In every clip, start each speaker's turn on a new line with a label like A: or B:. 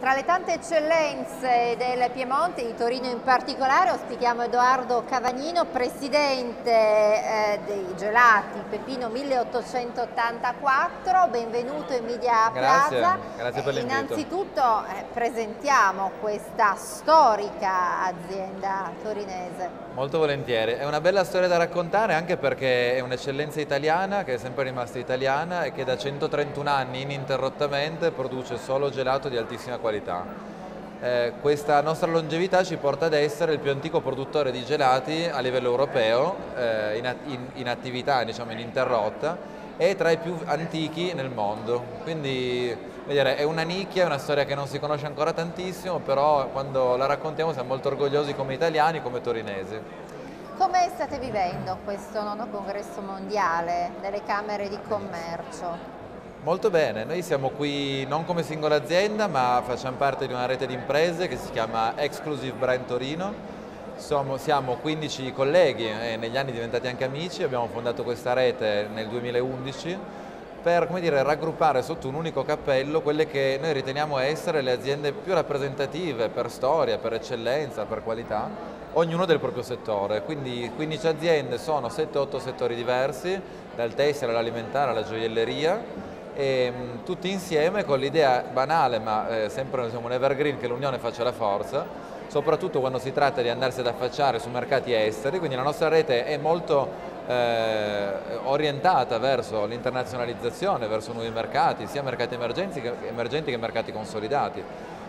A: Tra le tante eccellenze del Piemonte, di Torino in particolare, ospitiamo Edoardo Cavagnino, presidente eh, dei gelati Pepino 1884. Benvenuto in Media
B: grazie,
A: Plaza.
B: Grazie per l'invito.
A: Innanzitutto eh, presentiamo questa storica azienda torinese.
B: Molto volentieri. È una bella storia da raccontare anche perché è un'eccellenza italiana che è sempre rimasta italiana e che da 131 anni ininterrottamente produce solo gelato di altissima qualità. Eh, questa nostra longevità ci porta ad essere il più antico produttore di gelati a livello europeo, eh, in, in, in, attività diciamo, ininterrotta e tra i più antichi nel mondo. Quindi vedere, è una nicchia, è una storia che non si conosce ancora tantissimo, però quando la raccontiamo siamo molto orgogliosi come italiani, come torinesi.
A: Come state vivendo questo nono congresso mondiale delle Camere di Commercio?
B: Molto bene, noi siamo qui non come singola azienda ma facciamo parte di una rete di imprese che si chiama Exclusive Brand Torino. Siamo, siamo 15 colleghi e negli anni diventati anche amici, abbiamo fondato questa rete nel 2011 per dire, raggruppare sotto un unico cappello quelle che noi riteniamo essere le aziende più rappresentative per storia, per eccellenza, per qualità, ognuno del proprio settore. Quindi 15 aziende sono 7-8 settori diversi, dal tessile all'alimentare alla gioielleria e, mh, tutti insieme con l'idea banale ma eh, sempre diciamo, un evergreen che l'unione faccia la forza, soprattutto quando si tratta di andarsi ad affacciare su mercati esteri, quindi la nostra rete è molto eh, orientata verso l'internazionalizzazione, verso nuovi mercati, sia mercati emergenti che, emergenti che mercati consolidati.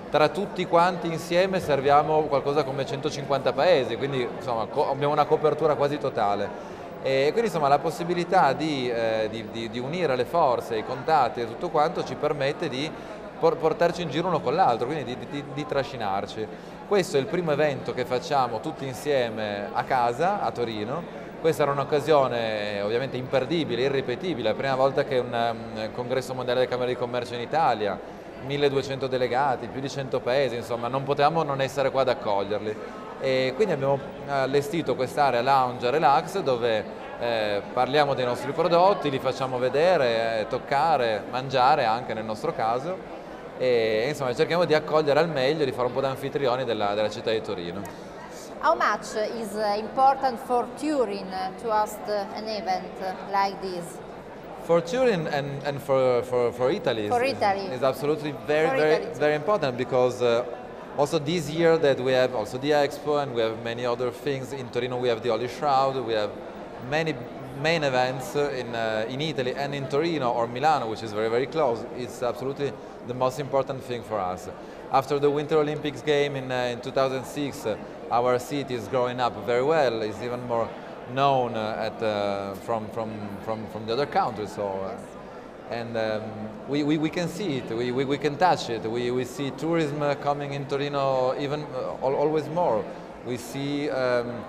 B: Tra tutti quanti insieme serviamo qualcosa come 150 paesi, quindi insomma, abbiamo una copertura quasi totale. E quindi insomma la possibilità di, eh, di, di, di, unire le forze, i contatti e tutto quanto ci permette di por portarci in giro uno con l'altro, quindi di, trascinarci. Questo è il primo evento che facciamo tutti insieme a casa, a Torino. Questa era un'occasione ovviamente imperdibile, irripetibile, la prima volta che un um, congresso mondiale delle Camere di Commercio in Italia, 1200 delegati, più di 100 paesi, insomma non potevamo non essere qua ad accoglierli. E quindi abbiamo allestito quest'area lounge relax dove eh, parliamo dei nostri prodotti, li facciamo vedere, eh, toccare, mangiare anche nel nostro caso. E insomma cerchiamo di accogliere al meglio, di fare un po' da anfitrioni della, della città di Torino.
A: How much is uh, important for Turin uh, to host uh, an event like this?
B: For Turin and, and for, for, for Italy,
A: for Italy.
B: is absolutely very, very, very important because uh, Also this year that we have also the Expo and we have many other things. In Torino we have the Holy Shroud, we have many main events in, uh, in Italy and in Torino or Milano, which is very, very close. is absolutely the most important thing for us. After the Winter Olympics game in, uh, in 2006, uh, our city is growing up very well. It's even more known uh, at, uh, from, from, from, from the other countries. So, uh, and um, we, we, we, can see it, we, we, we, can touch it. We, we see tourism coming in Torino even always more. We see um,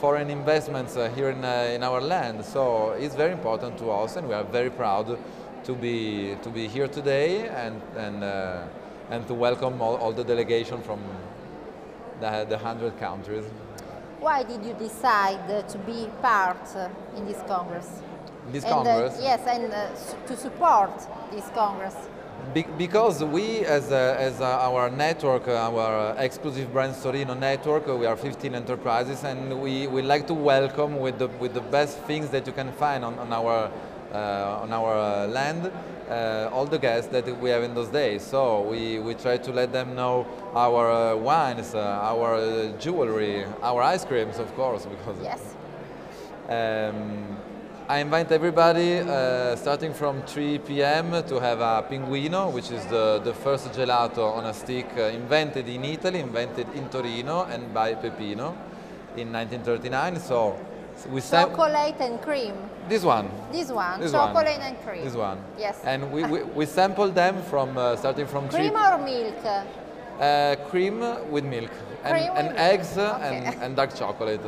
B: foreign investments uh, here in, uh, in our land. So it's very important to us and we are very proud to be, to be here today and, and, uh, and to welcome all, all the delegation from the, the 100 countries.
A: Why did you decide to be part in this Congress?
B: this
A: and,
B: Congress?
A: Uh, yes, and uh, to support this Congress.
B: Be because we, as, uh, as our network, our exclusive brand Torino network, we are 15 enterprises, and we, we like to welcome with the, with the best things that you can find on, on our, on our land. Uh, all the guests that we have in those days. So we, we try to let them know our uh, wines, uh, our jewelry, our ice creams, of course, because
A: yes.
B: Um, I invite everybody, uh, starting from 3 p.m., to have a pinguino, which is the, the first gelato on a stick uh, invented in Italy, invented in Torino and by Pepino in 1939. So
A: we sample chocolate and cream.
B: This one.
A: This one.
B: This
A: chocolate
B: one.
A: and cream.
B: This one.
A: Yes.
B: And we, we, we sample them from uh, starting from
A: cream or milk.
B: Uh, cream with milk and,
A: cream
B: and
A: with
B: eggs
A: milk. Okay.
B: and, and dark chocolate.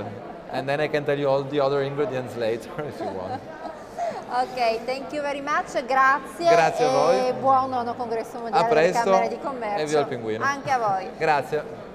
B: And then I can tell you all the other ingredients later if you want.
A: Ok, thank you very much, grazie.
B: Grazie a voi.
A: E buon nono congresso mondiale
B: a presto
A: delle Camere di Commercio.
B: E via il pinguino.
A: Anche a voi.
B: Grazie.